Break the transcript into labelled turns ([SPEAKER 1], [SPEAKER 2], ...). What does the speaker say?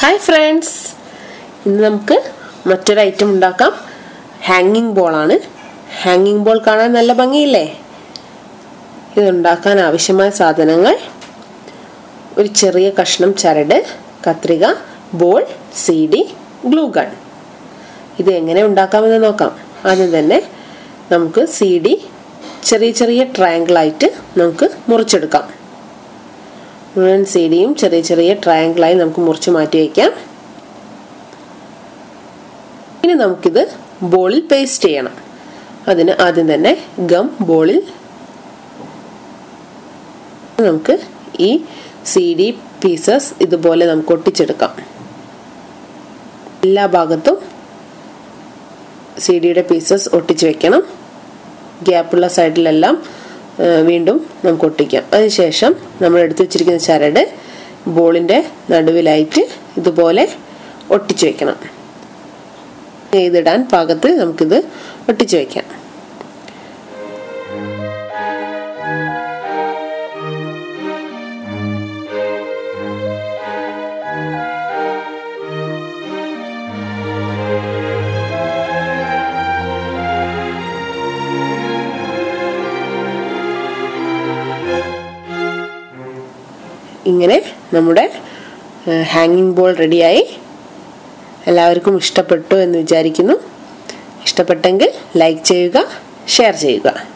[SPEAKER 1] Hi friends ഇന്ന് നമുക്ക് മറ്റൊരു ഐറ്റം ഉണ്ടാക്കാം. ഹാങ്ങിങ് ബോളാണ് ഹാങ്ങിങ് ബോൾ കാണാൻ നല്ല ഭംഗിയില്ലേ? ഇതുണ്ടാക്കാൻ ആവശ്യമായ സാധനങ്ങൾ. ഒരു ചെറിയ കഷ്ണം ചരട് കത്രിക ball C D glue gun ഇത് എങ്ങനെ ഉണ്ടാക്കാമെന്ന് നോക്കാം. ആദ്യം തന്നെ നമുക്ക് സി ഡി ചെറിയ ചെറിയ ട്രയാങ്കിളായിട്ട് നമുക്ക് മുറിച്ചെടുക്കാം. മുഴുവൻ സീഡിയും ചെറിയ ചെറിയ ട്രയാങ്കിളായി നമുക്ക് മുറിച്ച് മാറ്റി വയ്ക്കാം. ഇനി നമുക്കിത് ബോളിൽ പേസ്റ്റ് ചെയ്യണം. അതിന് ആദ്യം തന്നെ ഗം ബോളിൽ നമുക്ക് ഈ സി ഡി പീസസ് ഇതുപോലെ നമുക്ക് ഒട്ടിച്ചെടുക്കാം. എല്ലാ ഭാഗത്തും സി ഡിയുടെ പീസസ് ഒട്ടിച്ച് വെക്കണം. ഗ്യാപ്പുള്ള സൈഡിലെല്ലാം വീണ്ടും നമുക്ക് ഒട്ടിക്കാം അതിനുശേഷം നമ്മൾ എടുത്തു വെച്ചിരിക്കുന്ന ചരട് ബോളിന്റെ നടുവിലായിട്ട് ഇതുപോലെ ഒട്ടിച്ചു വെക്കണം. ഇതിടാൻ പാകത്തിൽ നമുക്കിത് ഒട്ടിച്ചു വയ്ക്കാം ഇങ്ങനെ നമ്മുടെ ഹാങ്ങിങ് ബോൾ റെഡിയായി എല്ലാവർക്കും ഇഷ്ടപ്പെട്ടു എന്ന് വിചാരിക്കുന്നു. ഇഷ്ടപ്പെട്ടെങ്കിൽ ലൈക്ക് ചെയ്യുക ഷെയർ ചെയ്യുക.